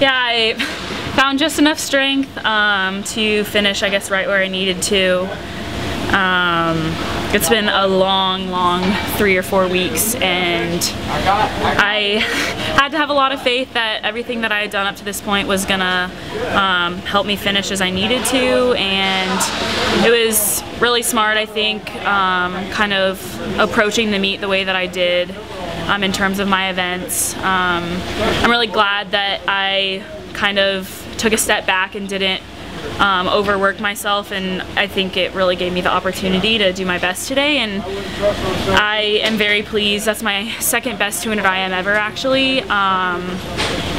Yeah, I found just enough strength um, to finish, I guess, right where I needed to. Um, it's been a long, long three or four weeks, and I had to have a lot of faith that everything that I had done up to this point was gonna um, help me finish as I needed to, and it was really smart, I think, um, kind of approaching the meet the way that I did um, in terms of my events. Um, I'm really glad that I kind of took a step back and didn't um, overwork myself and I think it really gave me the opportunity to do my best today and I am very pleased. That's my second best 200 IM ever actually um,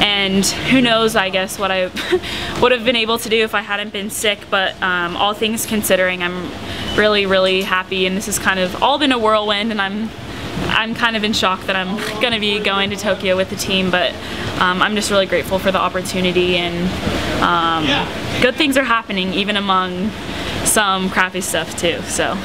and who knows I guess what I would have been able to do if I hadn't been sick but um, all things considering I'm really really happy and this has kind of all been a whirlwind and I'm I'm kind of in shock that I'm going to be going to Tokyo with the team, but um, I'm just really grateful for the opportunity and um, good things are happening even among some crappy stuff too. So.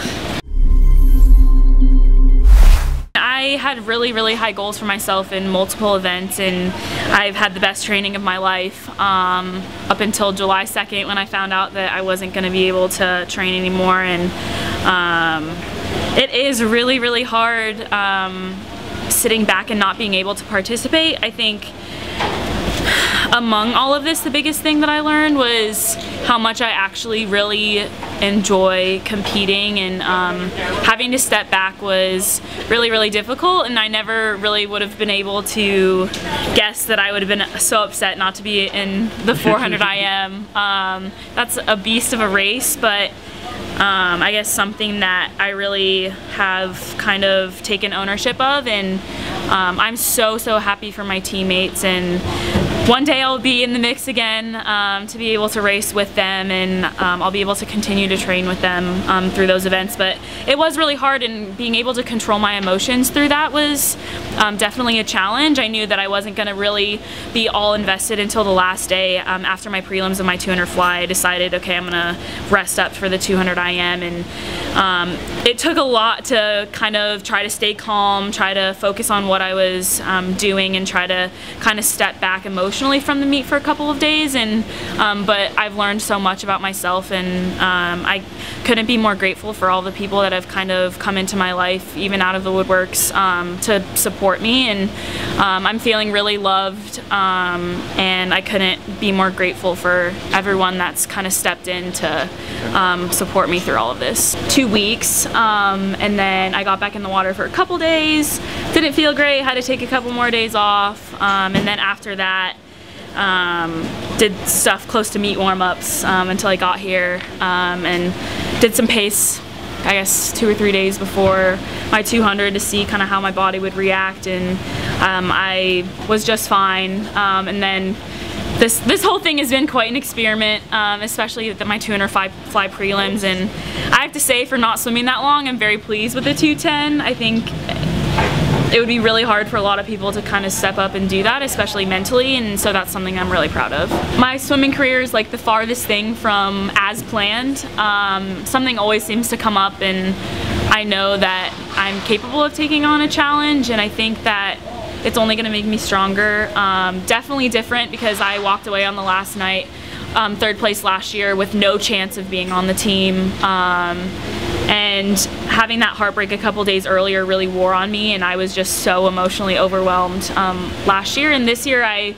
I had really, really high goals for myself in multiple events and I've had the best training of my life um, up until July 2nd when I found out that I wasn't going to be able to train anymore and um, it is really, really hard um, sitting back and not being able to participate. I think among all of this, the biggest thing that I learned was how much I actually really enjoy competing and um, having to step back was really, really difficult and I never really would have been able to guess that I would have been so upset not to be in the 400 IM. Um, that's a beast of a race, but um, I guess something that I really have kind of taken ownership of and um, I'm so so happy for my teammates and one day I'll be in the mix again um, to be able to race with them and um, I'll be able to continue to train with them um, through those events but it was really hard and being able to control my emotions through that was um, definitely a challenge. I knew that I wasn't going to really be all invested until the last day um, after my prelims and my 200 fly I decided okay I'm gonna rest up for the 200 IM and um, it took a lot to kind of try to stay calm, try to focus on what I was doing and try to kind of step back emotionally emotionally from the meet for a couple of days and um, but I've learned so much about myself and um, I couldn't be more grateful for all the people that have kind of come into my life even out of the woodworks um, to support me and um, I'm feeling really loved um, and I couldn't be more grateful for everyone that's kind of stepped in to um, support me through all of this. Two weeks and then I got back in the water for a couple days didn't feel great had to take a couple more days off and then after that um, did stuff close to meet warm-ups um, until I got here um, and did some pace I guess two or three days before my 200 to see kind of how my body would react and um, I was just fine um, and then this this whole thing has been quite an experiment, um, especially with my 200 fly, fly prelims. And I have to say, for not swimming that long, I'm very pleased with the 210. I think it would be really hard for a lot of people to kind of step up and do that, especially mentally, and so that's something I'm really proud of. My swimming career is like the farthest thing from as planned. Um, something always seems to come up and I know that I'm capable of taking on a challenge and I think that it's only going to make me stronger. Um, definitely different because I walked away on the last night um, third place last year with no chance of being on the team. Um, and having that heartbreak a couple days earlier really wore on me and I was just so emotionally overwhelmed um, last year and this year I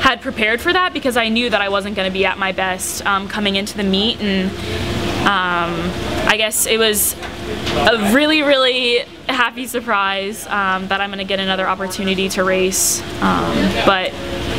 had prepared for that because I knew that I wasn't going to be at my best um, coming into the meet and um, I guess it was a really really happy surprise um, that I'm going to get another opportunity to race um, but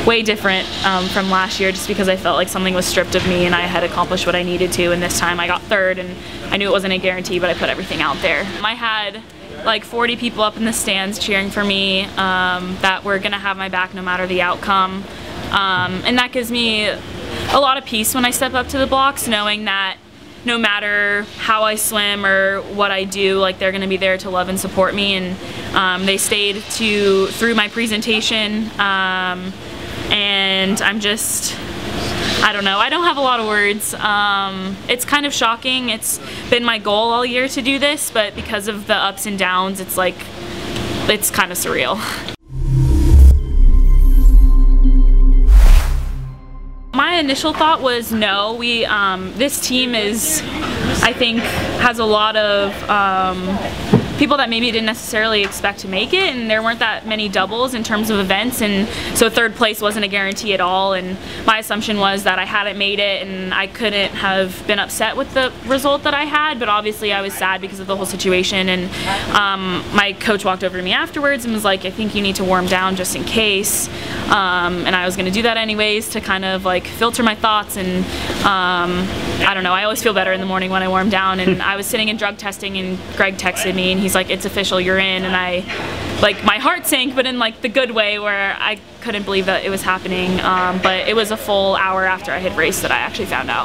way different um, from last year just because I felt like something was stripped of me and I had accomplished what I needed to and this time I got third and I knew it wasn't a guarantee but I put everything out there. I had like 40 people up in the stands cheering for me um, that were gonna have my back no matter the outcome um, and that gives me a lot of peace when I step up to the blocks knowing that no matter how I swim or what I do, like they're gonna be there to love and support me. And um, they stayed to through my presentation. Um, and I'm just I don't know. I don't have a lot of words. Um, it's kind of shocking. It's been my goal all year to do this, but because of the ups and downs, it's like, it's kind of surreal. initial thought was no. We um, this team is, I think, has a lot of. Um, people that maybe didn't necessarily expect to make it and there weren't that many doubles in terms of events and so third place wasn't a guarantee at all and my assumption was that I hadn't made it and I couldn't have been upset with the result that I had but obviously I was sad because of the whole situation and um, my coach walked over to me afterwards and was like I think you need to warm down just in case um, and I was going to do that anyways to kind of like filter my thoughts and um, I don't know I always feel better in the morning when I warm down and I was sitting in drug testing and Greg texted me and he's like, it's official, you're in. And I, like, my heart sank, but in like the good way where I couldn't believe that it was happening. Um, but it was a full hour after I had raced that I actually found out.